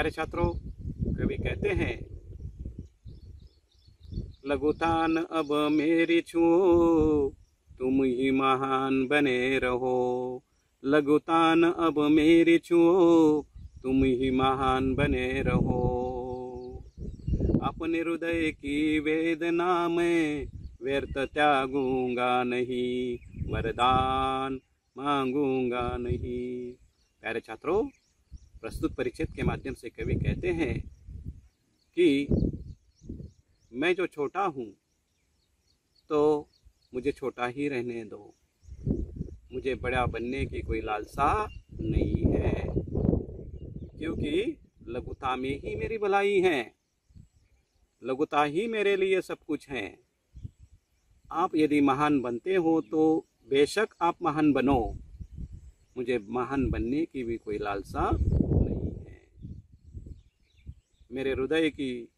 प्यारे छात्रों, कवि कहते हैं लघुतान अब मेरी छू, तुम ही महान बने रहो। लघुतान अब मेरी छू, तुम ही महान बने रहो। अपने हृदय की वेदना में व्यर्थ त्यागूँगा नहीं, वरदान मांगूँगा नहीं। प्यारे छात्रों प्रस्तुत परिचित के माध्यम से कवि कहते हैं कि मैं जो छोटा हूँ तो मुझे छोटा ही रहने दो। मुझे बड़ा बनने की कोई लालसा नहीं है, क्योंकि लघुता में ही मेरी भलाई है। लघुता ही मेरे लिए सब कुछ है। आप यदि महान बनते हो तो बेशक आप महान बनो। मुझे महान बनने की भी कोई लालसा मेरे हृदय की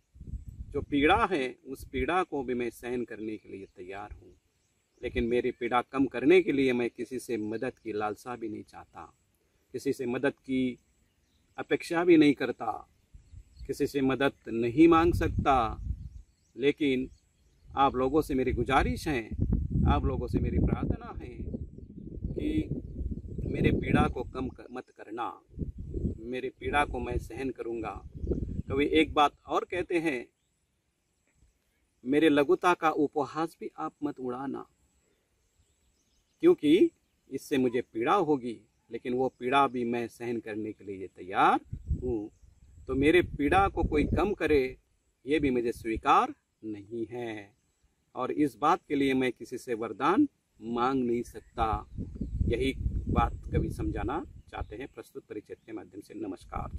जो पीड़ा है उस पीड़ा को भी मैं सहन करने के लिए तैयार हूँ। लेकिन मेरी पीड़ा कम करने के लिए मैं किसी से मदद की लालसा भी नहीं चाहता किसी से मदद की अपेक्षा भी नहीं करता किसी से मदद नहीं मांग सकता। लेकिन आप लोगों से मेरी गुजारिश है आप लोगों से मेरी प्रार्थना है कि मेरे पीड़ा को कम कर, मत करना मेरी पीड़ा को मैं सहन करूँगा। कवि एक बात और कहते हैं, मेरे लघुता का उपहास भी आप मत उड़ाना, क्योंकि इससे मुझे पीड़ा होगी, लेकिन वो पीड़ा भी मैं सहन करने के लिए तैयार हूँ। तो मेरे पीड़ा को कोई कम करे, ये भी मुझे स्वीकार नहीं है, और इस बात के लिए मैं किसी से वरदान मांग नहीं सकता। यही बात कभी समझाना चाहते हैं प्रस्तुत परिचय के माध्यम से। नमस्कार।